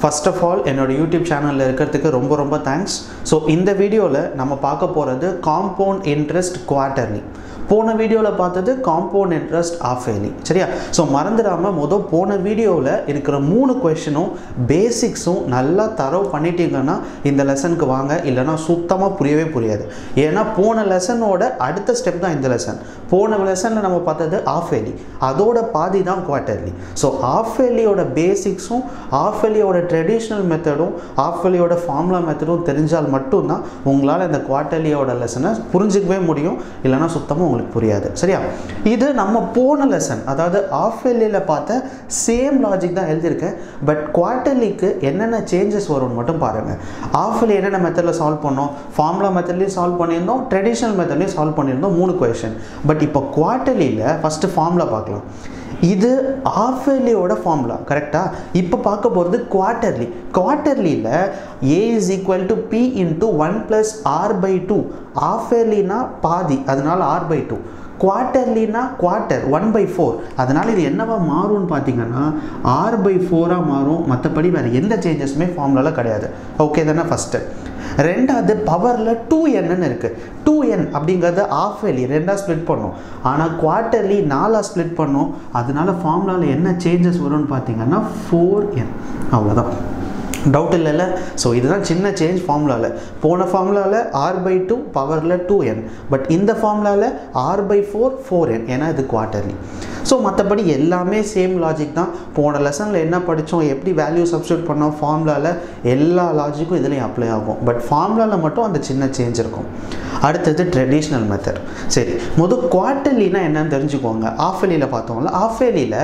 First of all என்னோட YouTube சேனலில் இருக்கிறதுக்கு ரொம்ப ரொம்ப தேங்க்ஸ் ஸோ இந்த வீடியோவில் நம்ம பார்க்க போகிறது காம்பவுண்ட் இன்ட்ரெஸ்ட் குவார்ட்டர்லி போன வீடியோவில் பார்த்தது காம்பவுண்ட் இன்ட்ரெஸ்ட் ஆஃப் ஏலி சரியா? ஸோ மறந்துடாமல் மொதல் போன வீடியோவில் இருக்கிற மூணு கொஷனும் பேசிக்ஸும் நல்லா தரவு பண்ணிட்டீங்கன்னா இந்த லெசனுக்கு வாங்க. இல்லைனா சுத்தமாக புரியவே புரியாது. ஏன்னா போன லெசனோட அடுத்த ஸ்டெப் தான் இந்த லெசன் போன லெசனில் நம்ம பார்த்தது ஆஃப் ஏலி அதோட பாதி தான் குவார்ட்டர்லி ஸோ ஆஃப் ஏலியோட பேசிக்ஸும் ஆஃப் ஏலியோட ட்ரெடிஷ்னல் மெத்தடும் ஆஃப் ஏலியோட ஃபார்முலா மெத்தடும் தெரிஞ்சால் மட்டும்தான் உங்களால் இந்த குவார்ட்டர்லியோட லெசனை புரிஞ்சிக்கவே முடியும். இல்லைனா சுத்தமாக உங்களுக்கு புரியாது. சரியா? இது நம்ம போன லெசன் அதாவது ஆஃப் ஏலியில் பார்த்த சேம் லாஜிக் தான் எழுதியிருக்கேன். பட் குவார்ட்டர்லிக்கு என்னென்ன சேஞ்சஸ் வரும்னு மட்டும் பாருங்கள் ஆஃப் என்னென்ன மெத்தடில் சால்வ் பண்ணோம்? ஃபார்முலா மெத்தட்லேயும் சால்வ் பண்ணியிருந்தோம். ட்ரெடிஷ்னல் மெத்தட்லேயும் சால்வ் பண்ணியிருந்தோம். மூணு கொஷன் பட் இப்போ குவார்ட்டர்லியில் ஃபஸ்ட்டு ஃபார்முலா பார்க்கலாம். இது ஆஃப் இயர்லியோட ஃபார்முலா கரெக்டாக இப்போ பார்க்க போகிறது quarterly குவார்ட்டர்லியில் A is equal to P into one plus R by two half இயர்லினா பாதி அதனால ஆர் பை டூ குவார்ட்டர்லினா குவார்ட்டர் ஒன் பை ஃபோர் அதனால் இது என்னவா மாறும்னு பார்த்தீங்கன்னா ஆர் பை ஃபோராக மாறும். மற்றபடி வேறு எந்த சேஞ்சஸுமே ஃபார்முலாவில் கிடையாது. ஓகே தானே ஃபஸ்ட்டு ரெண்டாவது பவரில் டூ என்னன்னு இருக்குது டூ என் அப்படிங்கிறத ஆஃப் வேலி ரெண்டாக ஸ்ப்ளிட் பண்ணும். ஆனால் குவார்ட்டர்லி நாலாக ஸ்ப்ளிட் பண்ணும். அதனால ஃபார்முலாவில் என்ன சேஞ்சஸ் வரும்னு பார்த்தீங்கன்னா ஃபோர் என் அவ்வளோதான் டவுட் இல்லைல்ல? ஸோ இதுதான் சின்ன சேஞ்ச் ஃபார்முலாவில் போன ஃபார்முலாவில் ஆர் பை டூ பவரில் டூ என் பட் இந்த ஃபார்முலாவில் R by four four N ஏன்னா இது குவார்ட்டர்லி ஸோ மற்றபடி எல்லாமே சேம் லாஜிக் தான். போன லெசனில் என்ன படித்தோம் எப்படி வேல்யூ சப்ஸ்டியூட் பண்ணோம்? ஃபார்முலாவில் எல்லா லாஜிக்கும் இதுலேயும் அப்ளை ஆகும். பட் ஃபார்முலாவில் மட்டும் அந்த சின்ன சேஞ்ச் இருக்கும். அடுத்தது ட்ரெடிஷ்னல் மெத்தட் சரி முதல் குவார்ட்டர்லினா என்னன்னு தெரிஞ்சுக்கோங்க. ஆஃப் ஏலியில் பார்த்தோம்ல ஆஃப் ஏலியில்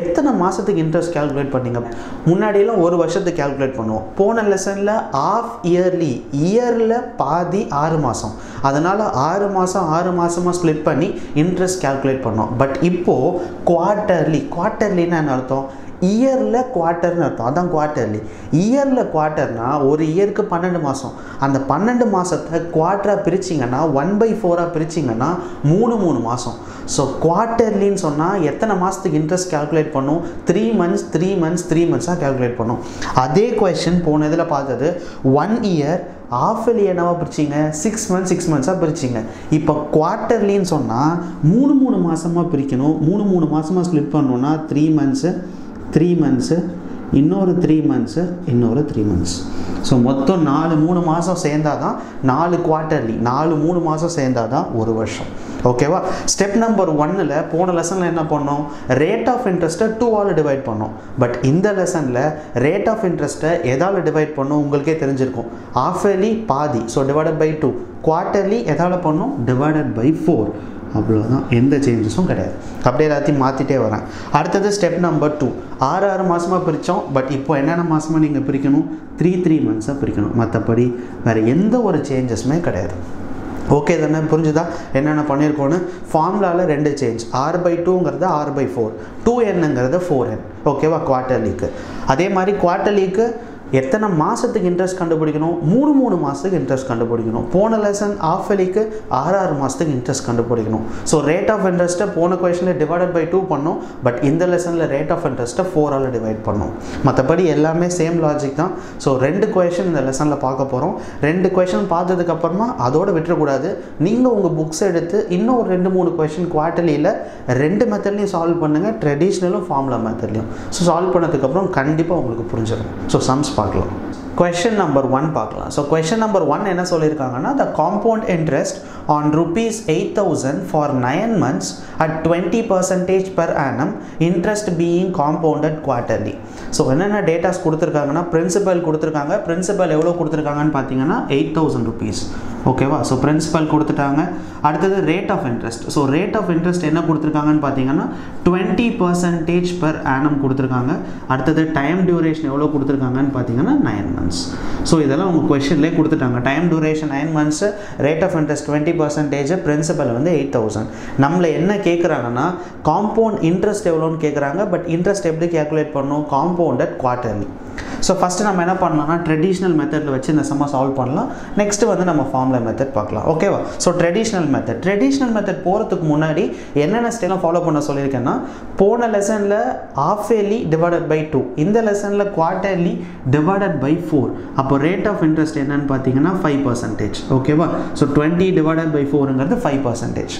எத்தனை மாதத்துக்கு இன்ட்ரெஸ்ட் கேல்குலேட் பண்ணீங்க? முன்னாடியெல்லாம் ஒரு வருஷத்துக்கு கேல்குலேட் பண்ணுவோம் போன லெசனில் ஆஃப் இயர்லி இயரில் பாதி ஆறு மாதம் அதனால் ஆறு மாதம் ஆறு மாதமாக ஸ்ப்ளிட் பண்ணி இன்ட்ரெஸ்ட் கேல்குலேட் பண்ணோம். பட் இப்போது குவார்ட்டர்லி குவார்ட்டர்லின்னு என்ன அர்த்தம்? இயரில் குவார்ட்டர்னு அர்த்தம். அதான் குவார்ட்டர்லி இயரில் குவார்ட்டர்னா ஒரு இயருக்கு பன்னெண்டு மாதம் அந்த பன்னெண்டு மாதத்தை குவார்ட்டராக பிரிச்சிங்கன்னா ஒன் பை ஃபோராக பிரிச்சிங்கன்னா மூணு மூணு மாதம் ஸோ குவார்ட்டர்லின்னு சொன்னால் எத்தனை மாதத்துக்கு இன்ட்ரெஸ்ட் கேல்குலேட் பண்ணும்? Three months three months three மந்த்ஸாக calculate பண்ணும். அதே கொஷின் போன இதில் பார்த்தது. ஒன் இயர் ஆஃப் இயர்லி என்னவாக பிரிச்சிங்க? சிக்ஸ் மந்த்ஸ் சிக்ஸ் மந்த்ஸாக பிரிச்சிங்க. இப்போ குவார்ட்டர்லின்னு சொன்னால் மூணு மூணு மாதமாக பிரிக்கணும். மூணு மூணு மாதமாக ஸ்ப்ளிட் பண்ணோன்னா த்ரீ மந்த்ஸு த்ரீ மந்த்ஸு இன்னொரு த்ரீ மந்த்ஸு இன்னொரு த்ரீ மந்த்ஸ் ஸோ மொத்தம் நாலு மூணு மாதம் சேர்ந்தால் தான் நாலு குவார்ட்டர்லி நாலு மூணு மாதம் சேர்ந்தால் தான் ஒரு வருஷம். ஓகேவா ஸ்டெப் நம்பர் ஒன்னில் போன லெசனில் என்ன பண்ணோம்? ரேட் ஆஃப் இன்ட்ரெஸ்ட்டை டூவால் டிவைட் பண்ணோம். பட் இந்த லெசனில் ரேட் ஆஃப் இன்ட்ரெஸ்ட்டை எதால் டிவைட் பண்ணோம்? உங்களுக்கே தெரிஞ்சிருக்கும். ஆஃப் பாதி. So divided by two quarterly எதால் பண்ணோம்? டிவைடட் பை ஃபோர் அவ்வளோதான் எந்த சேஞ்சஸும் கிடையாது. அப்படியே எல்லாத்தையும் மாற்றிட்டே வரேன். அடுத்தது ஸ்டெப் நம்பர் டூ ஆறு ஆறு மாதமாக பிரித்தோம் பட் இப்போ என்னென்ன மாதமாக நீங்கள் பிரிக்கணும்? த்ரீ த்ரீ மந்த்ஸாக பிரிக்கணும். மற்றபடி வேறு எந்த ஒரு சேஞ்சஸுமே கிடையாது. ஓகே தானே? புரிஞ்சுதா? என்னென்ன பண்ணியிருக்கோன்னு ஃபார்முலாவில் ரெண்டு சேஞ்ச் ஆறு பை டூங்கிறது ஆர் பை ஃபோர் டூ என்னங்கிறது ஃபோர் என் ஓகேவா குவார்ட்டர்லிக்கு அதே மாதிரி குவார்ட்டர்லிக்கு எத்தனை மாதத்துக்கு இன்ட்ரெஸ்ட் கண்டுபிடிக்கணும்? மூணு மூணு மாதத்துக்கு இன்ட்ரெஸ்ட் கண்டுபிடிக்கணும். போன லெசன் ஆஃப் வெளிக்கு ஆறு ஆறு மாதத்துக்கு இன்ட்ரெஸ்ட் கண்டுபிடிக்கணும். ஸோ ரேட் ஆஃப் இன்ட்ரெஸ்ட்டை போன கொஷனில் டிவைடட் பை டூ பண்ணோம். பட் இந்த லெசனில் ரேட் ஆஃப் இன்ட்ரெஸ்ட்டை ஃபோரால் டிவைட் பண்ணோம். மற்றபடி எல்லாமே சேம் லாஜிக் தான். ஸோ ரெண்டு கொஷன் இந்த லெசனில் பார்க்க போகிறோம் ரெண்டு கொஷன் பார்த்ததுக்கப்புறமா அதோட விட்டுறக்கூடாது. நீங்கள் உங்கள் புக்ஸ் எடுத்து இன்னும் ஒரு ரெண்டு மூணு கொஷின் குவார்ட்டர்லியில் ரெண்டு மெத்தட்லையும் சால்வ் பண்ணுங்கள் ட்ரெடிஷ்னலும் ஃபார்முலா மெத்தட்லையும் ஸோ சால்வ் பண்ணதுக்கப்புறம் கண்டிப்பாக உங்களுக்கு புரிஞ்சிடும். ஸோ சம்ஸ் பார்க்கலாம். கொஷின் நம்பர் ஒன் பார்க்கலாம். ஸோ கொஷின் நம்பர் ஒன் என்ன சொல்லியிருக்காங்கன்னா the compound interest on rupees eight thousand for nine months at twenty percentage per annum interest being compounded quarterly so என்னென்ன datas கொடுத்துருக்காங்கன்னா பிரின்சிபல் கொடுத்துருக்காங்க. Principal எவ்வளோ கொடுத்துருக்காங்கன்னு பார்த்தீங்கன்னா எயிட் தௌசண்ட் ருபீஸ் ஓகேவா ஸோ பிரின்சிபல் கொடுத்துட்டாங்க. அடுத்தது rate of interest so rate of interest என்ன கொடுத்துருக்காங்கன்னு பார்த்தீங்கன்னா டுவெண்ட்டி பர்சன்டேஜ் பர் ஆனம் கொடுத்துருக்காங்க. அடுத்தது டைம் டியூரேஷன் எவ்வளோ கொடுத்துருக்காங்கன்னு பார்த்தீங்கன்னா நைன் மந்த்ஸ் ஸோ இதெல்லாம் உங்கள் கொஷன்லேயே கொடுத்துட்டாங்க. Time duration nine months rate of interest twenty percentage principal வந்து எயிட் தௌசண்ட் நம்மளை என்ன கேட்குறாங்கன்னா காம்பவுண்ட் இன்ட்ரெஸ்ட் எவ்வளோன்னு கேட்குறாங்க பட் இன்ட்ரெஸ்ட் எப்படி கேல்குலேட் பண்ணணும்? காம்பவுண்டட் குவார்ட்டர்லி ஸோ ஃபஸ்ட்டு நம்ம என்ன பண்ணலாம்னா ட்ரெடிஷ்னல் மெத்தடில் வச்சு இந்த சம்மை சால்வ் பண்ணலாம். நெக்ஸ்ட்டு வந்து நம்ம ஃபார்முலா மெத்தட் பார்க்கலாம். ஓகேவா so traditional method traditional method போகிறதுக்கு முன்னாடி என்னென்ன ஸ்டெல்லாம் ஃபாலோ பண்ண சொல்லியிருக்கேன்னா போன லெசனில் half yearly divided by two இந்த லெசனில் குவார்டர்லி டிவைடட் பை ஃபோர் அப்போ ரேட் ஆஃப் இன்ட்ரெஸ்ட் என்னன்னு பார்த்தீங்கன்னா ஃபைவ் பர்சன்டேஜ் ஓகேவா ஸோ டுவெண்ட்டி டிவைடட் பை ஃபோருங்கிறது ஃபைவ் பர்சன்டேஜ்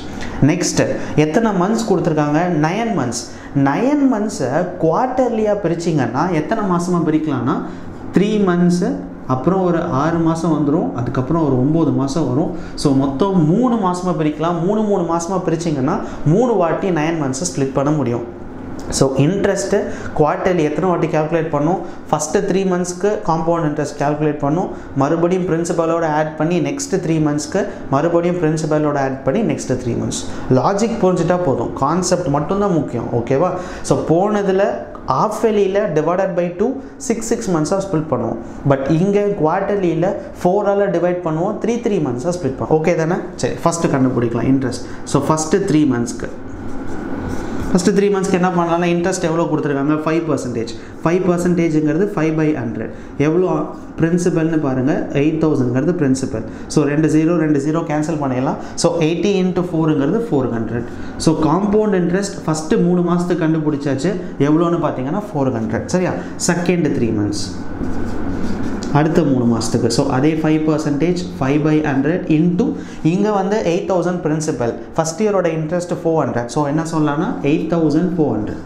நெக்ஸ்ட்டு எத்தனை மந்த்ஸ் கொடுத்துருக்காங்க? நயன் மந்த்ஸ் நயன் மந்த்ஸை குவார்ட்டர்லியாக பிரிச்சிங்கன்னா எத்தனை மாதமாக பிரிக்கலாம்னா த்ரீ மந்த்ஸு அப்புறம் ஒரு ஆறு மாதம் வந்துடும் அதுக்கப்புறம் ஒரு ஒம்பது மாதம் வரும். ஸோ மொத்தம் மூணு மாதமாக பிரிக்கலாம். மூணு மூணு மாதமாக பிரிச்சிங்கன்னா மூணு வாட்டி நயன் மந்த்ஸை ஸ்ப்ளிட் பண்ண முடியும். ஸோ இன்ட்ரெஸ்ட்டு குவார்ட்டர்லி எத்தனை வாட்டி கால்குலேட் பண்ணும்? ஃபஸ்ட்டு த்ரீ மந்த்ஸ்க்கு காம்பவுண்ட் இன்ட்ரெஸ்ட் கால்குலேட் பண்ணும். மறுபடியும் பிரின்சிபலோட ஆட் பண்ணி நெக்ஸ்ட்டு த்ரீ மந்த்ஸ்க்கு மறுபடியும் பிரின்சிபலோட ஆட் பண்ணி நெக்ஸ்ட்டு த்ரீ மந்த்ஸ் லாஜிக் புரிஞ்சுட்டா போதும். கான்செப்ட் மட்டும்தான் முக்கியம். ஓகேவா ஸோ போனதில் ஆஃப் வெளியில் divided by two six six மந்த்ஸாக split பண்ணுவோம். பட் இங்கே குவார்ட்டர்லியில் ஃபோரால் டிவைட் பண்ணுவோம். த்ரீ த்ரீ மந்த்ஸாக ஸ்ப்ளிட் பண்ணுவோம். ஓகே தானே? சரி ஃபஸ்ட்டு கண்டுபிடிக்கலாம். இன்ட்ரெஸ்ட் ஸோ ஃபஸ்ட்டு த்ரீ மந்த்ஸ்க்கு ஃபஸ்ட்டு த்ரீ மந்த்ஸ்க்கு என்ன பண்ணலாம் இன்ட்ரெஸ்ட் எவ்வளோ கொடுத்துருக்காங்க? ஃபைவ் பர்சன்டேஜ் ஃபைவ் பர்சன்டேஜுங்கிறது ஃபைவ் பை ஹண்ட்ரட் எவ்வளோ பிரின்சிபல்னு பாருங்கள் எயிட் தௌசண்ட்ங்கிறது பிரின்சிபல் ஸோ ரெண்டு ஜீரோ ரெண்டு ஜீரோ கேன்சல் பண்ணிடலாம். So eighty into ஃபோருங்கிறது four hundred so compound interest first மூணு மாதத்துக்கு கண்டுபிடிச்சாச்சு. எவ்வளோன்னு பார்த்தீங்கன்னா ஃபோர் ஹண்ட்ரட் சரியா? செகண்ட் த்ரீ மந்த்ஸ் அடுத்த மூணு மாதத்துக்கு ஸோ அதே five percentage five by hundred into இங்கே வந்து எயிட் தௌசண்ட் பிரின்சிபல் ஃபஸ்ட் இயரோட இன்ட்ரெஸ்ட் ஃபோர் ஹண்ட்ரட் ஸோ என்ன சொல்லலாம்னா eight thousand four hundred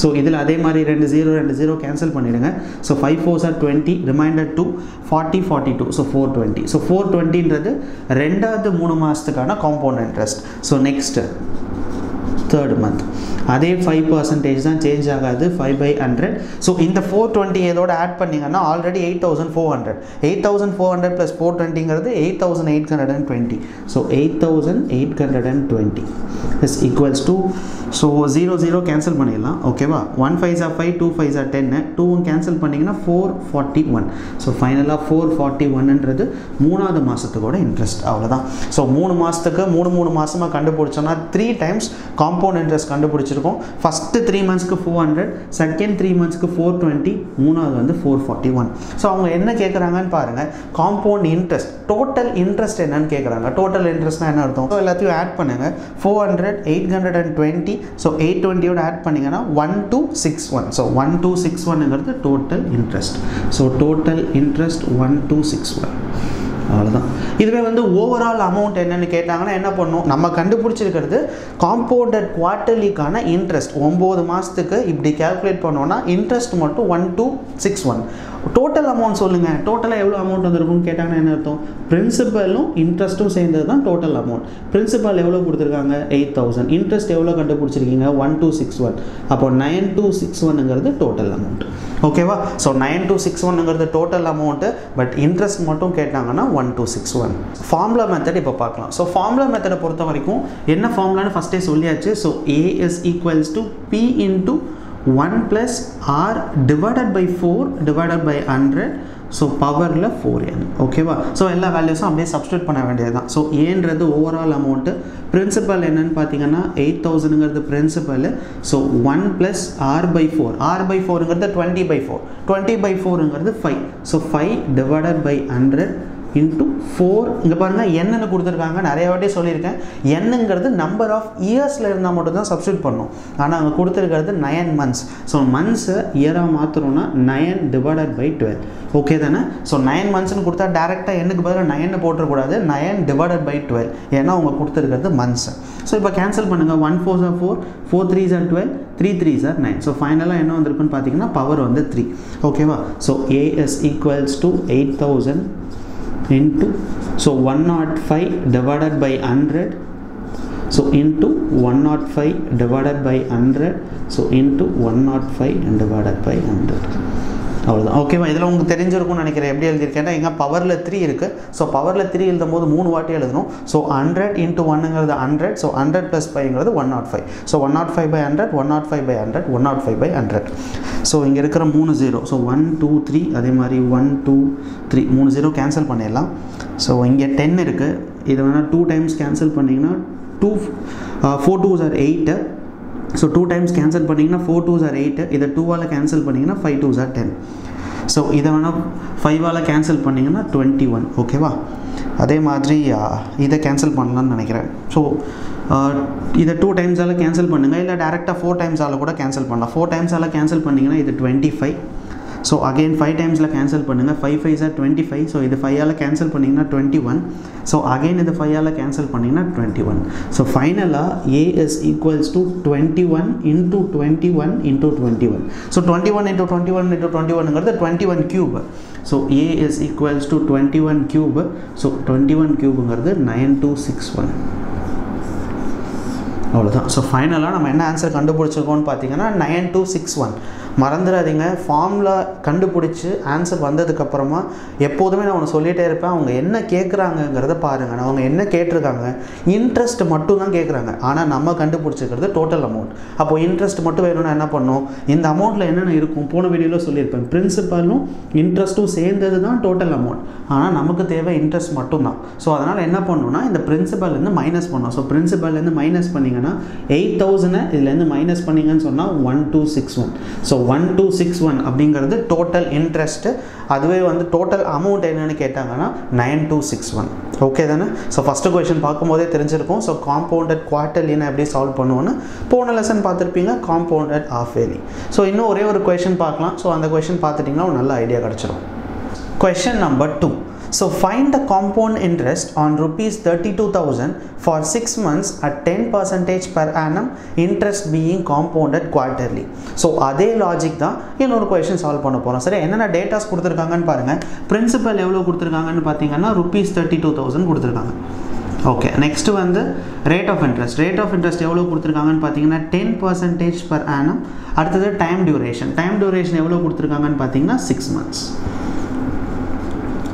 so இதில் அதே மாதிரி ரெண்டு ஜீரோ ரெண்டு ஜீரோ கேன்சல் பண்ணிவிடுங்க so five four are twenty remainder two forty forty two so four twenty so four டுவெண்ட்டின்றது ரெண்டாவது மூணு மாதத்துக்கான compound interest so next third month அதே ஃபைவ் பர்சன்டேஜ் தான் சேஞ்ச் ஆகாது ஃபைவ் பை ஹண்ட்ரட் ஸோ இந்த four twenty இதோட add பண்ணிங்கன்னா already eight thousand four hundred eight thousand four hundred plus four டுவெண்ட்டிங்கிறது eight thousand eight hundred and twenty so eight thousand eight hundred and twenty is equals to so zero zero cancel பண்ணிடலாம். ஓகேவா one five are five two five are டென்னு டூவும் cancel பண்ணிங்கன்னா four forty one so ஃபைனலாக four forty ஒன்னுன்றது மூணாவது மாதத்துக்கோட interest அவ்வளோதான் so மூணு மாதத்துக்கு மூணு மூணு மாதமாக கண்டுபிடிச்சோன்னா த்ரீ டைம்ஸ் காம்பவுண்ட் இன்ட்ரெஸ்ட் கண்டுபிடிச்சிருக்கோம். ஃபஸ்ட்டு த்ரீ மந்த்ஸ்க்கு ஃபோர் ஹண்ட்ரட் செகண்ட் த்ரீ மந்த்ஸ்க்கு ஃபோர் டுவெண்ட்டி மூணாவது வந்து ஃபோர் ஃபார்ட்டி ஒன் ஸோ அவங்க என்ன கேட்குறாங்கன்னு பாருங்கள் காம்பவுண்ட் இன்ட்ரெஸ்ட் டோட்டல் இன்ட்ரெஸ்ட் என்னன்னு கேட்குறாங்க டோட்டல் இன்ட்ரெஸ்ட்னா என்ன அர்த்தம்? ஸோ எல்லாத்தையும் ஆட் பண்ணுங்கள் four hundred eight hundred and twenty so eight டுவெண்ட்டியோட add பண்ணிங்கன்னா one two six one so one two six ஒன்னுங்கிறது total interest so total interest one two six one அவ்வளோதான் இதுவே வந்து ஓவரால் அமௌண்ட் என்னென்னு கேட்டாங்கன்னா என்ன பண்ணும்? நம்ம கண்டுபிடிச்சிருக்கிறது காம்பவுண்டட் குவார்ட்டர்லிக்கான இன்ட்ரெஸ்ட் ஒம்பது மாதத்துக்கு இப்படி கேல்குலேட் பண்ணோன்னா இன்ட்ரெஸ்ட் மட்டும் one two six one total amount சொல்லுங்கள் டோட்டலாக எவ்வளோ அமௌண்ட் வந்திருக்கும்னு கேட்டாங்கன்னா என்ன அர்த்தம்? பிரின்சிபலும் இன்ட்ரெஸ்ட்டும் சேர்ந்தது தான் டோட்டல் அமௌண்ட் பிரின்சிபல் எவ்வளோ கொடுத்துருக்காங்க? எயிட் தௌசண்ட் இன்ட்ரெஸ்ட் எவ்வளோ கண்டுபிடிச்சிருக்கீங்க? ஒன் டூ சிக்ஸ் ஒன் அப்போ நைன் டூ சிக்ஸ் ஒன்னுங்கிறது டோட்டல் அமௌண்ட் ஓகேவா ஸோ நைன் டூ சிக்ஸ் ஒன்னுங்கிறது டோட்டல் அமௌண்ட்டு பட் இன்ட்ரெஸ்ட் மட்டும் கேட்டாங்கன்னா one two six one formula method இப்போ பார்க்கலாம். ஸோ ஃபார்முலா மெத்தடை பொறுத்த வரைக்கும் என்ன ஃபார்முலான்னு ஃபஸ்ட்டே சொல்லியாச்சு. So A is equals to P into one plus R divided by four divided by hundred so பவரில் ஃபோர் என் ஓகேவா ஸோ எல்லா வேல்யூஸும் அப்படியே சப்ஸ்டியூட் பண்ண வேண்டியது தான் ஸோ ஏன்றது ஓவரால் அமௌண்ட்டு பிரின்சிபல் என்னன்னு பார்த்தீங்கன்னா eight தௌசண்ட்ங்கிறது principal so one plus R by four R by ஃபோருங்கிறது twenty by four twenty by ஃபோருங்கிறது five so five divided by hundred into four இங்கே பாருங்கள் என்னென்னு கொடுத்துருக்காங்க. நிறைய வாட்டி சொல்லியிருக்கேன். என்னங்கிறது நம்பர் ஆஃப் இயர்ஸில் இருந்தால் மட்டும்தான் சப்ஸ்டியூட் பண்ணும். ஆனால் அங்கே கொடுத்துருக்கிறது நயன் மந்த்ஸ் ஸோ மந்த்ஸை இயராக மாற்றணும்னா nine divided by twelve okay தானே? ஸோ நயன் மந்த்ஸ்னு கொடுத்தா டேரெக்டாக என்னுக்கு பதிலாக நயன் போட்டுறக்கூடாது. நயன் டிவைடட் பை டுவெல் ஏன்னா அவங்க கொடுத்துருக்கிறது மந்த்ஸ் ஸோ இப்போ கேன்சல் பண்ணுங்கள் one four jar four four three jar twelve three three jar nine so ஃபைனலாக என்ன வந்திருக்குன்னு பார்த்தீங்கன்னா பவர் வந்து த்ரீ ஓகேவா so A is equals to eight thousand into so 105 divided by 100 so into 105 divided by 100 so into 105 divided by 100 அவ்வளோதான் ஓகேவா இதில் உங்களுக்கு தெரிஞ்சிருக்கும்னு நினைக்கிறேன். எப்படி எழுதியிருக்கேன்னா எங்கள் பவரில் த்ரீ இருக்குது ஸோ பவரில் த்ரீ எழுதும் போது மூணு வாட்டி எழுதணும். ஸோ ஹண்ட்ரட் இன்ட்டு ஒன்னுங்கிறது hundred so hundred plus ஃபைவ்ங்கிறது one nought five so one nought five by hundred one nought five by hundred one nought five by hundred so இங்கே இருக்கிற மூணு zero so one two three அதே மாதிரி one two three மூணு zero cancel பண்ணிடலாம். So இங்கே ten இருக்குது இதை வேணால் டூ டைம்ஸ் கேன்சல் பண்ணிங்கன்னா two four two are eight so two times cancel பண்ணிங்கன்னா ஃபோர் டூ ஆர் எயிட்டு இதை டூவால் கேன்சல் பண்ணிங்கன்னா five two are ten so இதை வேணால் ஃபைவால் கேன்சல் பண்ணிங்கன்னா டுவெண்ட்டி ஒன் ஓகேவா அதே மாதிரி இதை கேன்சல் பண்ணலான்னு நினைக்கிறேன். ஸோ இதை டூ டைம்ஸால் கேன்சல் பண்ணுங்கள் இல்லை டேரெக்டாக ஃபோர் டைம்ஸால் கூட கேன்சல் பண்ணலாம். ஃபோர் டைம்ஸால் கேன்சல் பண்ணிங்கன்னா இது twenty five so again five டைம்ஸில் கேன்சல் பண்ணுங்கள் five five are twenty five so இது ஃபைவால் கேன்சல் பண்ணிங்கன்னா டுவெண்ட்டி ஒன் ஸோ அகெயின் இது ஃபைவால் கேன்சல் பண்ணிங்கன்னா டுவெண்ட்டி ஒன் ஸோ ஃபைனலாக A is equals to twenty one into twenty one into twenty one so twenty one into twenty one into twenty ஒன்னுங்கிறது twenty one cube so A is equals to twenty one cube so twenty one கியூபுங்கிறது nine two six one அவ்வளோதான் so ஃபைனலாக நம்ம என்ன answer கண்டுபிடிச்சிருக்கோம்னு பார்த்தீங்கன்னா nine two six one மறந்துடாதீங்க. ஃபார்மில் கண்டுபிடிச்சி answer வந்ததுக்கப்புறமா எப்போதுமே நான் ஒன்று சொல்லிகிட்டே இருப்பேன். அவங்க என்ன கேட்குறாங்கங்கிறத பாருங்கள் நான் அவங்க என்ன கேட்டிருக்காங்க? இன்ட்ரெஸ்ட் மட்டும் தான் கேட்குறாங்க ஆனால் நம்ம கண்டுபிடிச்சிருக்கிறது டோட்டல் அமௌண்ட் அப்போ இன்ட்ரெஸ்ட் மட்டும் வேணும்னா என்ன பண்ணும்? இந்த அமௌண்ட்டில் என்னென்ன இருக்கும்? போன வீடியோவில் சொல்லியிருப்பேன். பிரின்சிபலும் இன்ட்ரெஸ்ட்டும் சேர்ந்தது தான் டோட்டல் அமௌண்ட் ஆனால் நமக்கு தேவை இன்ட்ரெஸ்ட் மட்டும்தான். ஸோ அதனால் என்ன பண்ணணும்னா இந்த பிரின்சிபல்லேருந்து மைனஸ் பண்ணோம். ஸோ பிரின்சிபல்லேருந்து மைனஸ் பண்ணிங்கன்னா எயிட் தௌசண்டை இதுலேருந்து மைனஸ் பண்ணிங்கன்னு சொன்னால் one two six one so one two six one அப்படிங்கிறது டோட்டல் இன்ட்ரெஸ்ட்டு அதுவே வந்து டோட்டல் அமௌண்ட் என்னென்னு கேட்டாங்கன்னா nine two six one okay தானே? ஸோ ஃபஸ்ட்டு கொஷின் பார்க்கும்போதே தெரிஞ்சிருக்கும். ஸோ காம்பவுண்டட் குவார்ட்டர்லின்னு எப்படி சால்வ் பண்ணுவோன்னு போன லெசன் பார்த்துருப்பீங்க காம்பவுண்டட் ஆஃப் வேலி ஸோ இன்னும் ஒரே ஒரு கொஷின் பார்க்கலாம். ஸோ அந்த கொஷின் பார்த்துட்டிங்கன்னா ஒரு நல்ல ஐடியா கிடச்சிரும். Question number two So find the compound interest on rupees 32,000 for 6 months at 10 percentage per annum interest being compounded quarterly. So அதே லாஜிக் தான் இன்னொரு கொஷின் சால்வ் பண்ண போகிறோம் சரி என்னென்ன டேட்டாஸ் கொடுத்துருக்காங்கன்னு பாருங்கள் பிரின்சிபல் எவ்வளோ கொடுத்துருக்காங்கன்னு பார்த்தீங்கன்னா ருபீஸ் தேர்ட்டி டூ தௌசண்ட் கொடுத்துருக்காங்க. ஓகே நெக்ஸ்ட்டு வந்து rate of interest rate of interest எவ்வளோ கொடுத்துருக்காங்கன்னு பார்த்தீங்கன்னா டென் பர்சன்டேஜ் பர் ஆனம் அடுத்தது டைம் டியூரேஷன் டைம் டியூரேஷன் எவ்வளோ கொடுத்துருக்காங்கன்னு பார்த்தீங்கன்னா six months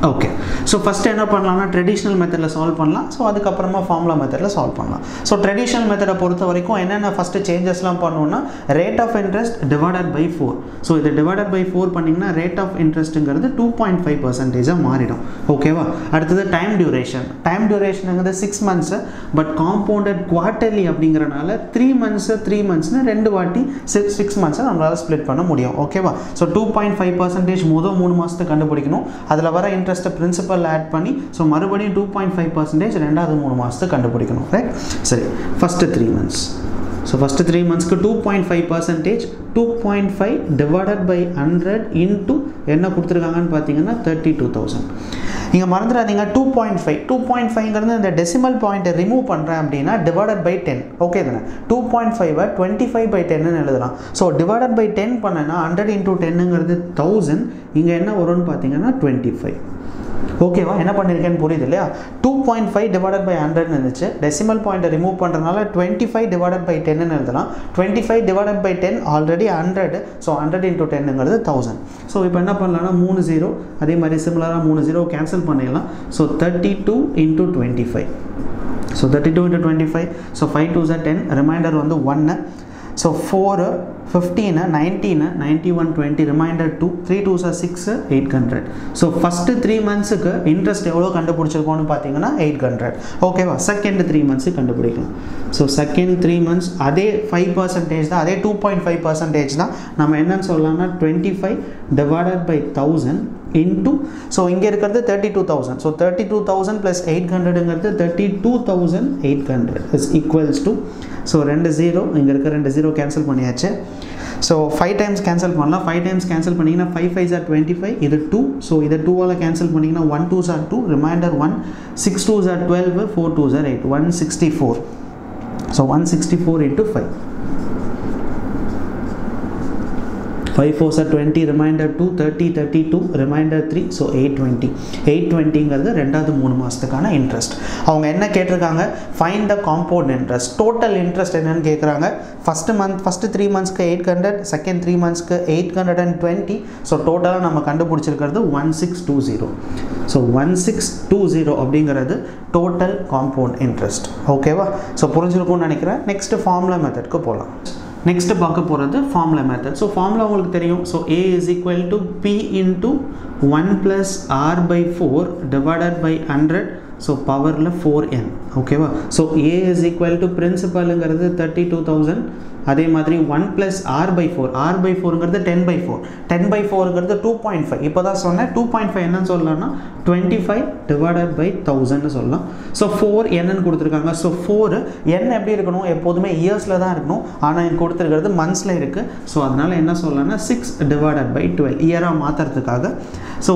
okay so first என்ன பண்ணலாம்னா ட்ரெடிஷ்னல் மெத்தடில் சால்வ் பண்ணலாம். ஸோ அதுக்கப்புறமா ஃபார்முலா மெத்தடில் சால்வ் பண்ணலாம். ஸோ ட்ரெடிஷ்னல் மெத்தடை பொறுத்த வரைக்கும் என்னென்ன ஃபஸ்ட்டு சேஞ்சஸ்லாம் பண்ணணும்னா rate of interest divided by four so இது டிவைடட் பை ஃபோர் பண்ணிங்கன்னா ரேட் ஆஃப் இன்ட்ரெஸ்ட்டுங்கிறது டூ பாயிண்ட் ஃபைவ் பர்சன்டேஜாக மாறிடும். ஓகேவா அடுத்தது time duration time டியூரேஷனுங்கிறது six months but compounded quarterly அப்படிங்கிறனால த்ரீ மந்த்ஸு த்ரீ மந்த்ஸ்னு ரெண்டு வாட்டி சிக்ஸ் சிக்ஸ் மந்த்ஸை நம்மளால் ஸ்ப்ளிட் பண்ண முடியும். ஓகேவா so two point five percentage முதல் மூணு மாதத்தை கண்டுபிடிக்கணும். அதில் வர இன்ட்ரெஸ்ட்டை பிரின்சிபல் ஆட் பண்ணி ஸோ மறுபடியும் டூ பாயிண்ட் ஃபைவ் பர்சன்டேஜ் ரெண்டாவது மூணு மாதத்துக்கு கண்டுபிடிக்கணும். ரைட் சரி. First three months so first three மந்த்ஸ்க்கு two point five percentage two point five divided by hundred into என்ன கொடுத்துருக்காங்கன்னு பார்த்தீங்கன்னா தேர்ட்டி டூ தௌசண்ட் இங்கே மறந்துடாதீங்க two point five two point ஃபைவ்ங்கிறது இந்த டெசிமல் பாயிண்ட்டை ரிமூவ் பண்ணுறேன் அப்படின்னா டிவைடட் பை டென் ஓகே தானே? டூ பாயிண்ட் ஃபைவை டுவெண்ட்டி ஃபைவ் பை டென்னு எழுதலாம். ஸோ டிவைடட் பை டென் பண்ணேன்னா ஹண்ட்ரட் இன்டூ டென்னுங்கிறது தௌசண்ட் இங்கே என்ன வரும்னு பார்த்தீங்கன்னா டுவெண்ட்டி ஃபைவ் ஓகேவா என்ன பண்ணியிருக்கேன்னு புரியுது இல்லையா? Two point five divided by ஹண்ட்ரட்னு இருந்துச்சு. டெசிமல் பாயிண்ட்டை ரிமூவ் பண்ணுறதுனால டுவெண்ட்டி ஃபைவ் டிவைடட் பை டென்னு எழுதலாம். Twenty five divided by ten already hundred so hundred into டென்னுங்கிறது thousand so இப்போ என்ன பண்ணலாம்னா மூணு ஜீரோ அதே மாதிரி சிமிலராக மூணு ஜீரோ கேன்சல் பண்ணிடலாம். So thirty two into twenty five so thirty two into twenty five so five two sir ten reminder வந்து ஒன்று so four fifteen nineteen ninety one twenty reminder two three two sir six eight hundred so first three மந்த்ஸுக்கு interest எவ்வளோ கண்டுபிடிச்சிருக்கோன்னு பார்த்தீங்கன்னா eight hundred ஓகேவா second three மந்த்ஸுக்கு கண்டுபிடிக்கணும் so second three months அதே five percentage தான் அதே டூ பாயிண்ட் ஃபைவ் பர்சன்டேஜ் தான். நம்ம என்னன்னு சொல்லலாம்னா twenty five divided by thousand into so இங்கே இருக்கிறது thirty two thousand so thirty two thousand plus eight ஹண்ட்ரடுங்கிறது thirty two thousand eight hundred is equals to so ரெண்டு zero இங்கே இருக்க ரெண்டு ஜீரோ கேன்சல் பண்ணியாச்சு. ஸோ ஃபைவ் டைம்ஸ் கேன்சல் பண்ணலாம். Five times cancel பண்ணிங்கன்னா five five sir twenty five இது two so இதை டூவால் கேன்சல் பண்ணிங்கன்னா one two sir two reminder one six two sir twelve four two sir eight one sixty four so one sixty four into five five four sir twenty reminder two thirty thirty two reminder three so eight twenty eight டுவெண்ட்டிங்கிறது ரெண்டாவது மூணு மாதத்துக்கான interest அவங்க என்ன கேட்டிருக்காங்க? Find the compound interest total interest என்னன்னு கேட்குறாங்க. First month first three மந்த்ஸ்க்கு eight hundred second three மந்த்ஸ்க்கு eight hundred and twenty so டோட்டலாக நம்ம கண்டுபிடிச்சிருக்கிறது one six two zero so one six two zero அப்படிங்கிறது டோட்டல் காம்பவுண்ட் இன்ட்ரெஸ்ட் ஓகேவா so புரிஞ்சிருக்கும்னு நினைக்கிறேன். நெக்ஸ்ட்டு ஃபார்முலா மெத்தட்க்கு போகலாம் நெக்ஸ்ட்டு பார்க்க போகிறது ஃபார்முலா மெத்தட் ஸோ ஃபார்முலா உங்களுக்கு தெரியும். So A is equal to P into one plus R by four divided by hundred so பவரில் ஃபோர் என் ஓகேவா so A is equal to பிரின்சிபலுங்கிறது thirty two thousand அதே மாதிரி one plus R by four R by ஃபோருங்கிறது ten by four ten by ஃபோருங்கிறது two point five இப்போ தான் சொன்னேன். Two point five என்னன்னு சொல்லலாம்னா twenty five divided by தௌசண்ட்னு சொல்லலாம். ஸோ ஃபோர் என்னன்னு கொடுத்துருக்காங்க. ஸோ ஃபோர் என் எப்படி இருக்கணும்? எப்போதுமே இயர்ஸில் தான் இருக்கணும். ஆனால் எனக்கு கொடுத்துருக்கிறது மந்த்ஸில் இருக்குது ஸோ அதனால் என்ன சொல்லலாம்னா சிக்ஸ் டிவைடட் பை டுவெல் இயராக மாற்றுறதுக்காக so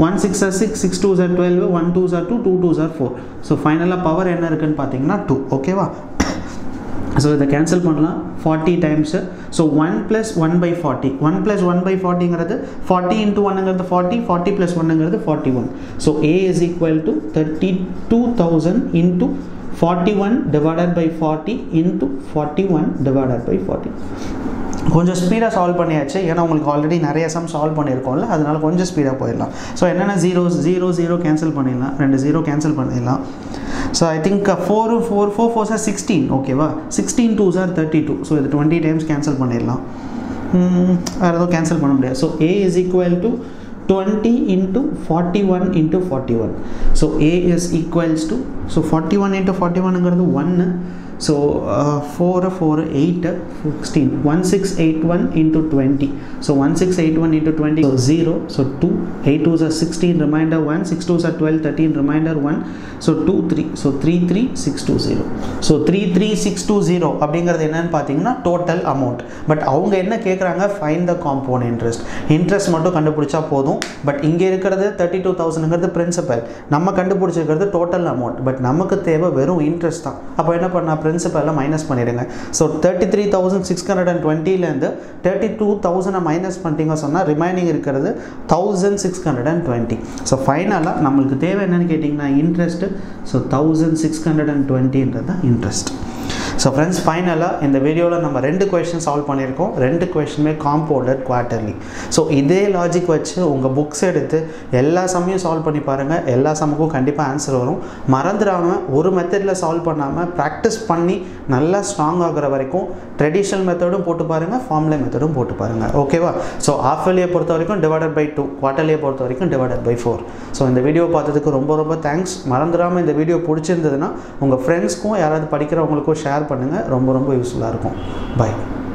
one six are six six two sir twelve one two sir two two two sir four so ஃபைனலாக பவர் என்ன இருக்குன்னு பார்த்தீங்கன்னா டூ ஓகேவா ஸோ இதை கேன்சல் பண்ணலாம். Forty times so one plus one by forty one plus one by ஃபார்ட்டிங்கிறது forty into ஒன்னுங்கிறது forty forty plus ஒன்னுங்கிறது forty one so A is equal to thirty two thousand into forty one divided by forty into forty one divided by forty கொஞ்சம் ஸ்பீடாக solve பண்ணியாச்சு. ஏன்னா உங்களுக்கு already நிறைய some solve பண்ணியிருக்கோம்ல அதனால கொஞ்சம் ஸ்பீடாக போயிடலாம். ஸோ என்னென்ன ஜீரோ ஜீரோ ஜீரோ கேன்சல் பண்ணிடலாம். ரெண்டு ஜீரோ கேன்சல் பண்ணிடலாம். So I think four four four four sir sixteen ஓகேவா sixteen two sir thirty two so இது டுவெண்ட்டி டைம்ஸ் கேன்சல் பண்ணிடலாம். வேறு எதுவும் கேன்சல் பண்ண முடியாது. So A is equals to twenty into forty one into forty one so A is equals to so forty one into forty ஒன்னுங்கிறது ஒன்று so four four eight sixteen one six eight one into twenty so one six eight one into twenty so zero so two eight two sir sixteen reminder one six two sir twelve thirteen reminder one so two three so three three six two zero so three three six two zero அப்படிங்கிறது என்னன்னு பார்த்தீங்கன்னா total amount but அவங்க என்ன கேட்குறாங்க find the compound interest interest மட்டும் கண்டுபிடிச்சா போதும். But இங்கே இருக்கிறது தேர்ட்டி டூ தௌசண்ட்ங்கிறது பிரின்சிபல் நம்ம கண்டுபிடிச்சிருக்கிறது டோட்டல் அமௌண்ட் பட் நமக்கு தேவை வெறும் இன்ட்ரெஸ்ட் தான். அப்போ என்ன பண்ணால் பிரின்சிபலில் மைனஸ் பண்ணிடுங்க. So thirty three thousand six hundred and டுவெண்ட்டிலேருந்து thirty two தௌசண்டை மைனஸ் பண்ணிட்டீங்க சொன்னால் ரிமைனிங் இருக்கிறது thousand six hundred and twenty so ஃபைனலாக நம்மளுக்கு தேவை என்னென்னு கேட்டிங்கன்னா interest so thousand six hundred and டுவெண்ட்டின்றது தான் இன்ட்ரெஸ்ட் ஸோ ஃப்ரெண்ட்ஸ் ஃபைனலாக இந்த வீடியோவில் நம்ம ரெண்டு கொஷின் சால்வ் பண்ணியிருக்கோம். ரெண்டு கொஷினுமே காம்பவுண்டட் குவார்ட்டர்லி ஸோ இதே லாஜிக் வச்சு உங்கள் புக்ஸ் எடுத்து எல்லா சமையும் சால்வ் பண்ணி பாருங்கள் எல்லா சமக்கும் கண்டிப்பாக ஆன்சர் வரும். மறந்துடாமல் ஒரு மெத்தடில் சால்வ் பண்ணாமல் ப்ராக்டிஸ் பண்ணி நல்லா ஸ்ட்ராங் ஆகுற வரைக்கும் ட்ரெடிஷ்னல் மெத்தடும் போட்டு பாருங்கள் ஃபார்ம்லே மெத்தடும் போட்டு பாருங்கள் ஓகேவா ஸோ ஆஃப் இயர்லியை பொறுத்த வரைக்கும் டிவைடட் பை டூ குவார்ட்டர்லியை பொறுத்த வரைக்கும் டிவைடட் பை ஃபோர் ஸோ இந்த வீடியோ பார்த்ததுக்கு ரொம்ப ரொம்ப தேங்க்ஸ் மறந்துடாமல் இந்த வீடியோ பிடிச்சிருந்ததுன்னா உங்கள் ஃப்ரெண்ட்ஸ்க்கும் யாராவது படிக்கிறவங்களுக்கும் ஷேர் பண்ணுங்கள் ரொம்ப ரொம்ப யூஸ்ஃபுல்லாக இருக்கும். பை